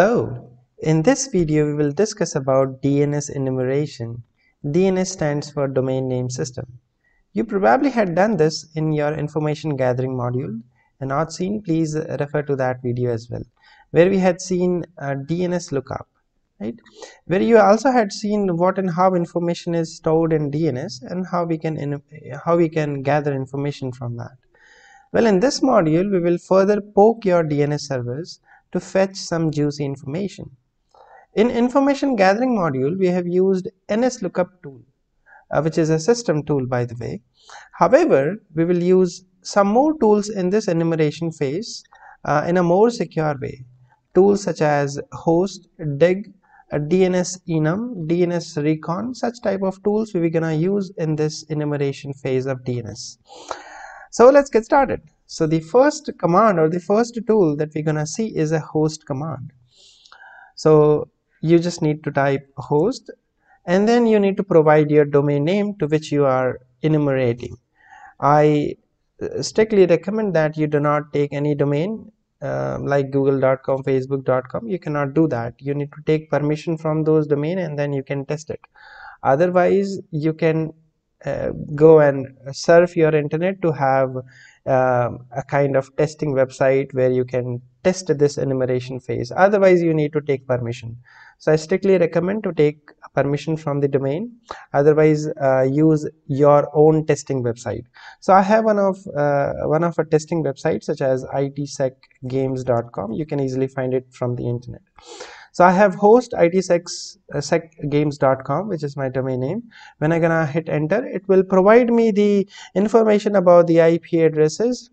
So, in this video we will discuss about DNS enumeration. DNS stands for Domain Name System. You probably had done this in your information gathering module and not seen please refer to that video as well where we had seen DNS lookup right where you also had seen what and how information is stored in DNS and how we can how we can gather information from that well in this module we will further poke your DNS servers to fetch some juicy information. In information gathering module, we have used NSLOOKUP tool, uh, which is a system tool by the way. However, we will use some more tools in this enumeration phase uh, in a more secure way. Tools such as host, dig, uh, DNS enum, DNS recon, such type of tools we are gonna use in this enumeration phase of DNS. So let's get started. So the first command or the first tool that we're gonna see is a host command. So you just need to type host and then you need to provide your domain name to which you are enumerating. I uh, strictly recommend that you do not take any domain uh, like google.com facebook.com you cannot do that you need to take permission from those domain and then you can test it otherwise you can uh, go and surf your internet to have uh, a kind of testing website where you can test this enumeration phase. Otherwise you need to take permission. So i strictly recommend to take permission from the domain. Otherwise uh, use your own testing website. So i have one of uh, one of a testing website such as itsecgames.com you can easily find it from the internet so I have host itsecgames.com which is my domain name. When I'm gonna hit enter it will provide me the information about the IP addresses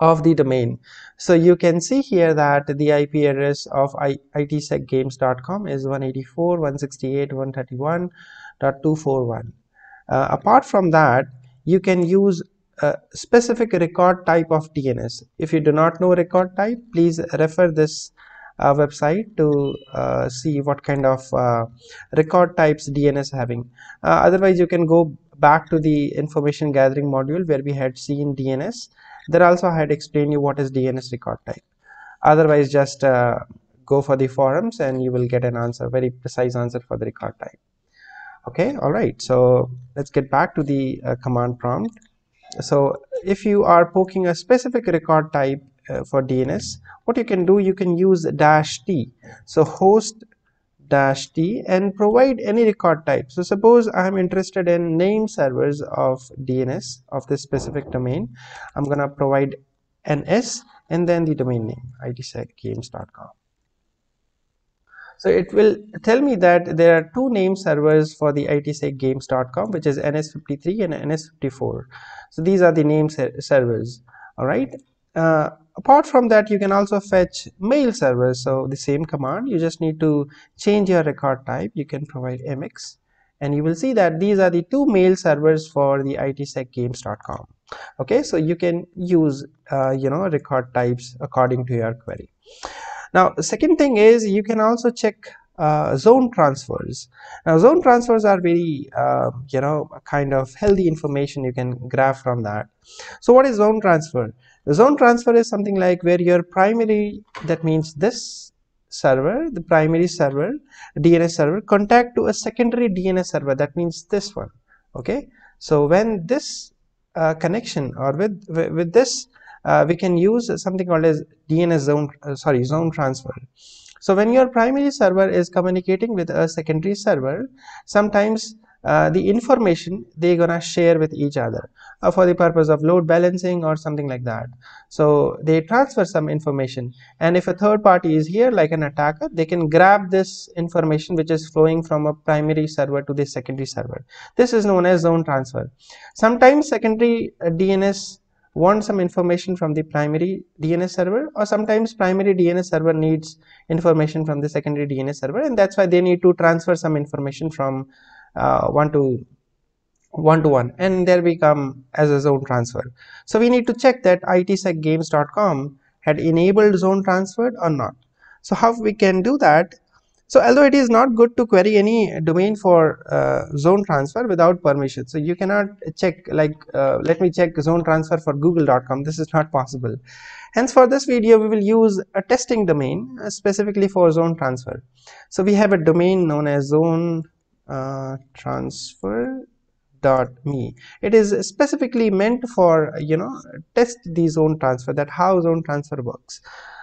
of the domain. So you can see here that the IP address of itsecgames.com is 184.168.131.241 uh, apart from that you can use a specific record type of DNS if you do not know record type please refer this uh, website to uh, see what kind of uh, record types DNS having. Otherwise you can go back to the information gathering module where we had seen DNS there also I had explained you what is DNS record type. Otherwise just uh, go for the forums and you will get an answer very precise answer for the record type. Okay all right. So let's get back to the uh, command prompt. So if you are poking a specific record type uh, for DNS what you can do you can use dash t. So host dash t and provide any record type. So suppose i am interested in name servers of dns of this specific domain. I'm gonna provide ns and then the domain name itsecgames.com so it will tell me that there are two name servers for the itsecgames.com which is ns53 and ns54 so these are the name ser servers. All right uh, apart from that you can also fetch mail servers. So the same command you just need to change your record type. You can provide mx and you will see that these are the two mail servers for the itsecgames.com okay so you can use uh, you know record types according to your query. Now second thing is you can also check uh, zone transfers. Now zone transfers are very uh, you know kind of healthy information. You can grab from that. So what is zone transfer the zone transfer is something like where your primary that means this server the primary server DNS server contact to a secondary DNS server. That means this one okay? So when this uh, connection or with with, this uh, we can use something called as DNS zone uh, sorry zone transfer. So when your primary server is communicating with a secondary server sometimes uh, the information they're gonna share with each other uh, for the purpose of load balancing or something like that. So they transfer some information and if a third party is here like an attacker they can grab this information which is flowing from a primary server to the secondary server. This is known as zone transfer. Sometimes secondary uh, DNS want some information from the primary DNS server or sometimes primary DNS server needs information from the secondary DNS server and that's why they need to transfer some information from uh, one to one to one. And there we come as a zone transfer. So we need to check that itsecgames.com had enabled zone transfer or not. So how we can do that? So although it is not good to query any domain for uh, zone transfer without permission. So you cannot check like uh, let me check zone transfer for google.com this is not possible. Hence for this video we will use a testing domain uh, specifically for zone transfer. So we have a domain known as zone uh, transfer dot me. It is specifically meant for you know test the zone transfer that how zone transfer works.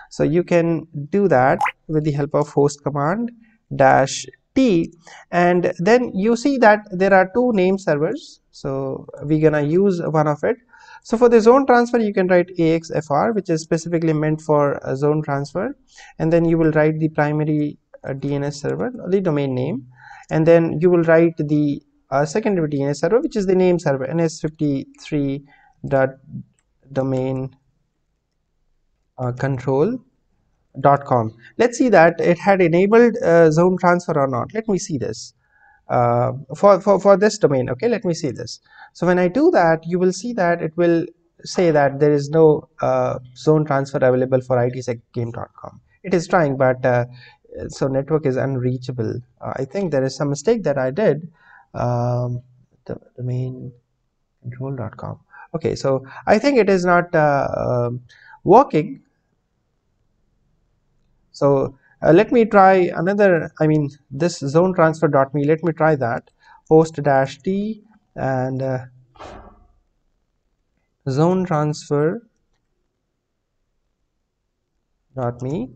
So you can do that with the help of host command dash t. And then you see that there are two name servers. So we're gonna use one of it. So for the zone transfer you can write axfr which is specifically meant for a zone transfer. And then you will write the primary uh, dns server the domain name and then you will write the uh, DNS server which is the name server ns53 dot domain uh, control dot com. Let's see that it had enabled uh, zone transfer or not. Let me see this uh, for, for for this domain. Okay let me see this. So when i do that you will see that it will say that there is no uh, zone transfer available for itsecgame.com it is trying but uh, so network is unreachable. Uh, i think there is some mistake that i did um, the domain control.com okay so i think it is not uh, um, working. So uh, let me try another i mean this zone transfer.me let me try that. Host dash t and uh, zone transfer dot me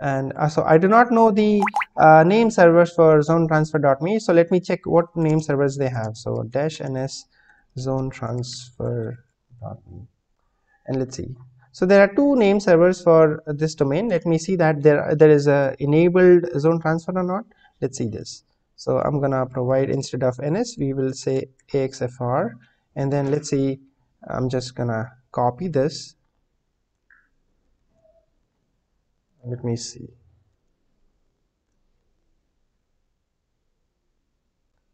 and uh, so I do not know the uh, name servers for zone transfer.me so let me check what name servers they have. So dash ns zone transfer.me and let's see. So there are two name servers for this domain. Let me see that there there is a enabled zone transfer or not. Let's see this. So i'm gonna provide instead of ns we will say axfr and then let's see i'm just gonna copy this let me see.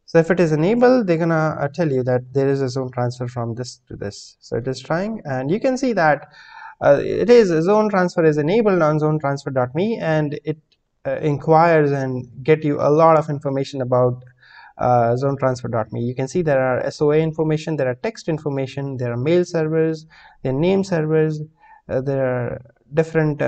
So if it is enabled they're gonna uh, tell you that there is a zone transfer from this to this. So it is trying and you can see that uh, it is zone transfer is enabled on zone transfer.me and it uh, inquires and get you a lot of information about uh, zone transfer.me you can see there are SOA information there are text information there are mail servers there are name servers uh, there are different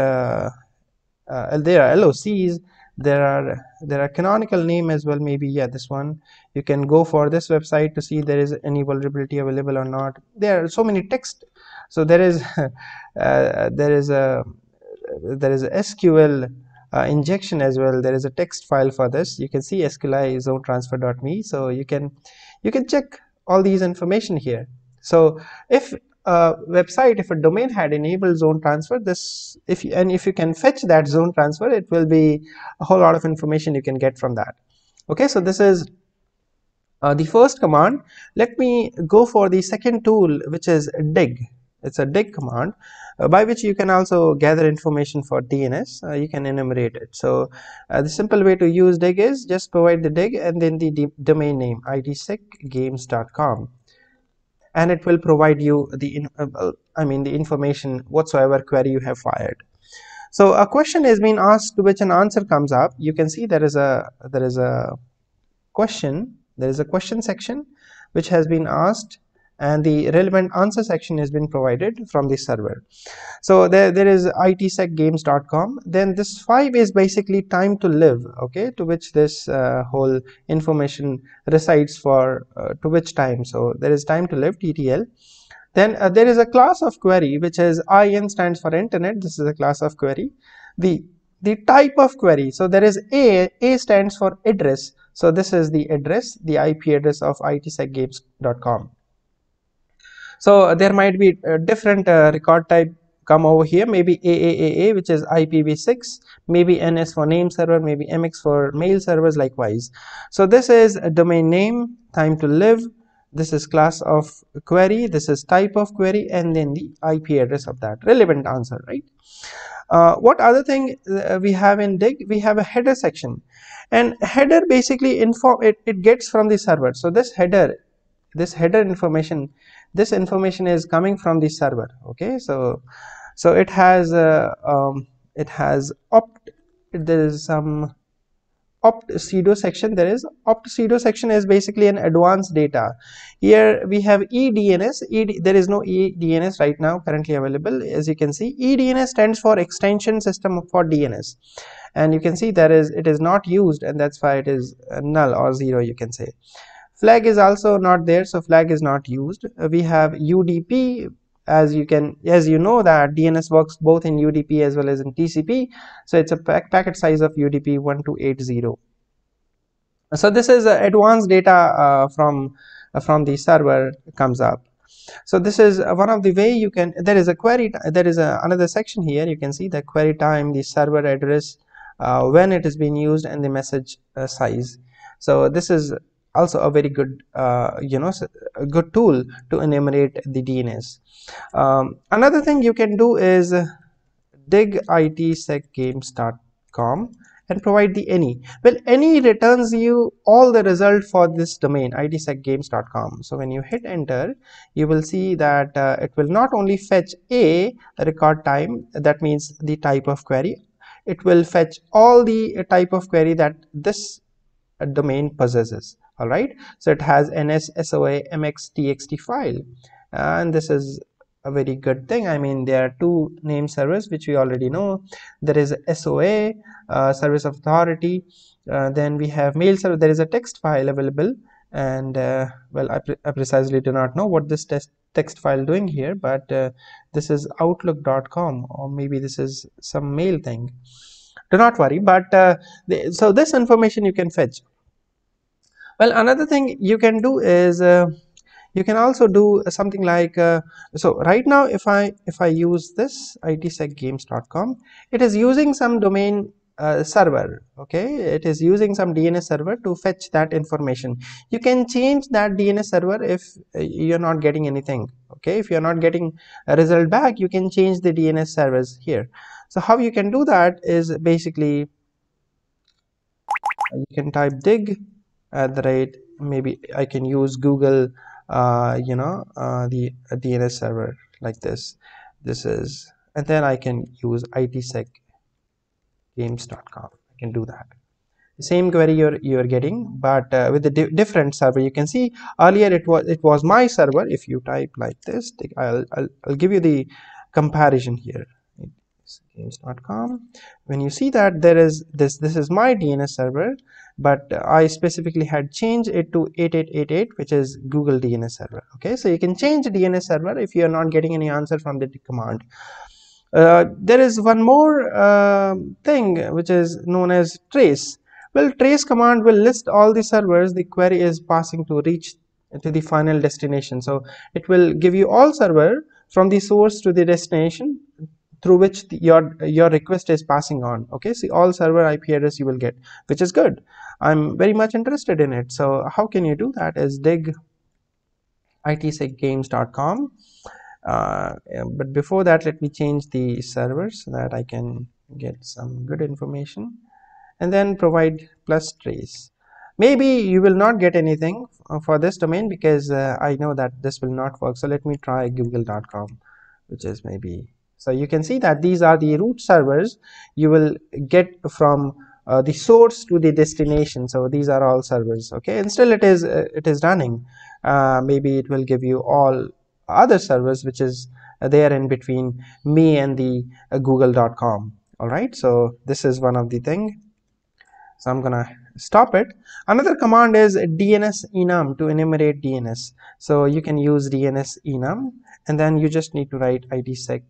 uh, there are LOCs there are there are canonical name as well maybe yeah this one. You can go for this website to see there is any vulnerability available or not. There are so many text. So there is uh, there is a there is a SQL uh, injection as well. There is a text file for this. You can see SQLi zone transfer.me so you can you can check all these information here. So if a website if a domain had enabled zone transfer this if you, and if you can fetch that zone transfer it will be a whole lot of information you can get from that. Okay so this is uh, the first command. Let me go for the second tool which is dig. It's a dig command uh, by which you can also gather information for DNS uh, you can enumerate it. So uh, the simple way to use dig is just provide the dig and then the domain name itsecgames.com and it will provide you the uh, I mean the information whatsoever query you have fired. So a question is being asked to which an answer comes up. You can see there is a there is a question there is a question section which has been asked and the relevant answer section has been provided from the server. So there, there is itsecgames.com then this 5 is basically time to live okay to which this uh, whole information resides for uh, to which time. So there is time to live ttl then uh, there is a class of query which is in stands for internet. This is a class of query. The the type of query. So there is a a stands for address. So this is the address the ip address of itsecgames.com so there might be a different uh, record type come over here. Maybe AAAA which is IPv6 maybe NS for name server. Maybe MX for mail servers likewise. So this is a domain name time to live. This is class of query. This is type of query. And then the IP address of that. Relevant answer right? Uh, what other thing uh, we have in dig we have a header section. And header basically inform it, it gets from the server. So this header this header information this information is coming from the server okay? So so it has uh, um, it has opt there is some opt pseudo section. There is opt pseudo section is basically an advanced data. Here we have edns. Ed, there is no edns right now currently available. As you can see edns stands for extension system for dns and you can see there is it is not used and that's why it is null or zero you can say flag is also not there so flag is not used. Uh, we have udp as you can as you know that DNS works both in UDP as well as in TCP so it's a pack packet size of UDP 1280 so this is uh, advanced data uh, from uh, from the server comes up. So this is uh, one of the way you can there is a query there is a, another section here. You can see the query time the server address when it is being used and the message size. So this is also a very good uh, you know a good tool to enumerate the DNS um, another thing you can do is dig itsecgames.com and provide the any. Well any returns you all the result for this domain itsecgames.com so when you hit enter you will see that uh, it will not only fetch a record time that means the type of query it will fetch all the type of query that this domain possesses all right so it has ns soa mx txt file. And this is a very good thing. I mean there are two name servers which we already know. There is soa uh, service of authority. Uh, then we have mail server. There is a text file available. And uh, well I, pre I, precisely do not know what this text text file doing here but uh, this is outlook.com or maybe this is some mail thing. Do not worry but uh, the, so this information you can fetch well another thing you can do is uh, you can also do something like uh, so right now if i if i use this itsecgames.com it is using some domain uh, server okay? It is using some dns server to fetch that information. You can change that dns server if uh, you're not getting anything okay? If you're not getting a result back you can change the dns servers here. So how you can do that is basically you can type dig at the rate maybe I can use Google uh, you know uh, the DNS server like this. This is and then I can use itsecgames.com I can do that. The same query you're you're getting but uh, with a di different server. You can see earlier it was it was my server. If you type like this I'll, I'll, I'll give you the comparison here. Games.com when you see that there is this this is my DNS server but I specifically had changed it to 8888 which is Google DNS server. Okay so you can change DNS server if you are not getting any answer from the command. Uh, there is one more uh, thing which is known as trace. Well trace command will list all the servers the query is passing to reach to the final destination. So it will give you all server from the source to the destination through which the, your your request is passing on. Okay see all server ip address you will get which is good. I'm very much interested in it. So how can you do that? Is dig itsecgames.com uh, but before that let me change the server so that i can get some good information. And then provide plus trace. Maybe you will not get anything for this domain because uh, i know that this will not work. So let me try google.com which is maybe so you can see that these are the root servers you will get from uh, the source to the destination. So these are all servers okay? And still it is uh, it is running. Uh, maybe it will give you all other servers which is there in between me and the uh, google.com all right? So this is one of the thing. So i'm gonna stop it. Another command is dns enum to enumerate dns so you can use dns enum and then you just need to write itsec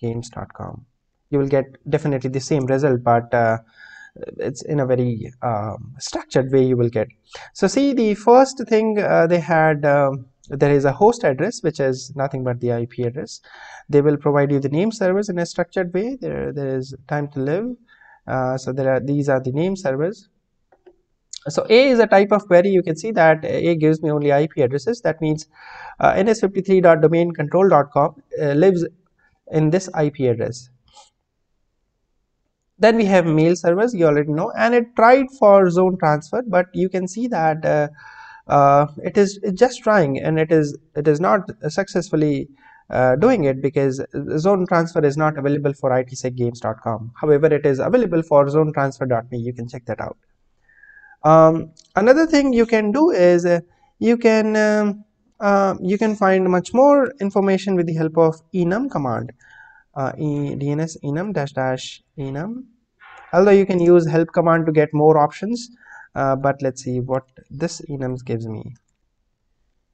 games.com you will get definitely the same result but uh, it's in a very um, structured way you will get. So see the first thing uh, they had um, there is a host address which is nothing but the IP address. They will provide you the name servers in a structured way. There there is time to live. Uh, so there are these are the name servers. So a is a type of query. You can see that a gives me only ip addresses. That means uh, ns53.domaincontrol.com uh, lives in this IP address. Then we have mail servers you already know and it tried for zone transfer but you can see that uh, uh, it is just trying and it is it is not successfully uh, doing it because zone transfer is not available for itsecgames.com however it is available for zonetransfer.me you can check that out. Um, another thing you can do is uh, you can um, uh, you can find much more information with the help of enum command uh, e dns enum dash dash enum. Although you can use help command to get more options uh, but let's see what this enums gives me.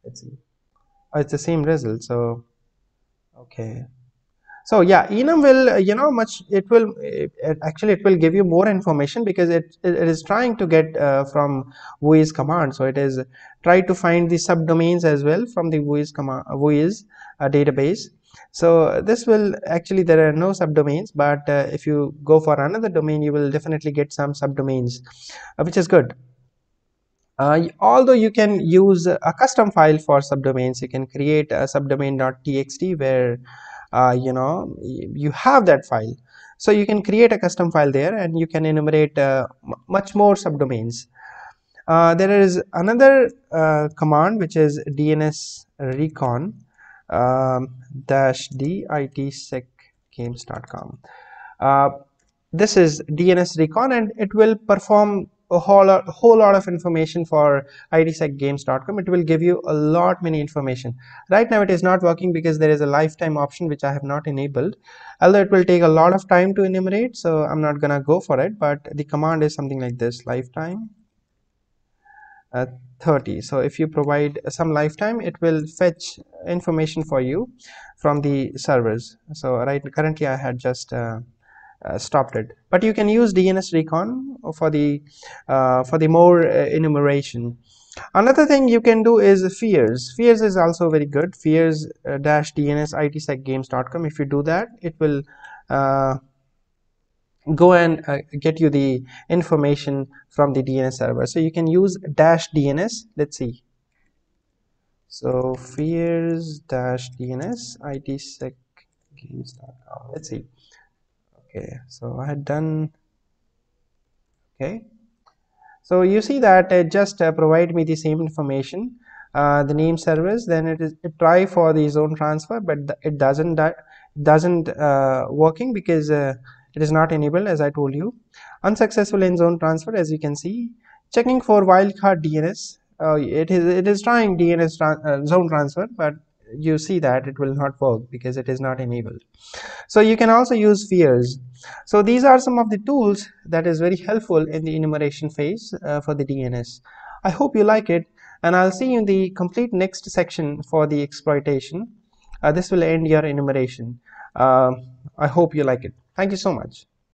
Let's see. Oh, it's the same result so okay so yeah enum will you know much it will it, actually it will give you more information because it, it is trying to get uh, from whois command. So it is try to find the subdomains as well from the whois command whois uh, database. So this will actually there are no subdomains but uh, if you go for another domain you will definitely get some subdomains uh, which is good. Uh, although you can use a custom file for subdomains you can create a subdomain.txt where uh, you know you have that file. So you can create a custom file there and you can enumerate uh, much more subdomains. Uh, there is another uh, command which is dns recon um, dash games.com uh, this is dns recon and it will perform a whole lot, whole lot of information for itsecgames.com it will give you a lot many information. Right now it is not working because there is a lifetime option which i have not enabled. Although it will take a lot of time to enumerate so i'm not gonna go for it but the command is something like this lifetime uh, 30 so if you provide some lifetime it will fetch information for you from the servers. So right currently i had just uh, stopped it. But you can use dns recon for the uh, for the more uh, enumeration. Another thing you can do is fierce. Fierce is also very good. Fierce uh, dash dns itsecgames.com if you do that it will go and uh, get you the information from the DNS server. So you can use dash DNS let's see. So fierce dash DNS itsecgames.com let's see okay so I had done okay. So you see that it just uh, provide me the same information uh, the name service then it is it try for the zone transfer but it doesn't doesn't uh, working because uh, it is not enabled as I told you. Unsuccessful in zone transfer as you can see. Checking for wildcard DNS uh, it is it is trying DNS uh, zone transfer but you see that it will not work because it is not enabled. So you can also use fierce. So these are some of the tools that is very helpful in the enumeration phase uh, for the DNS I hope you like it and I'll see you in the complete next section for the exploitation. Uh, this will end your enumeration. Uh, I hope you like it. Thank you so much.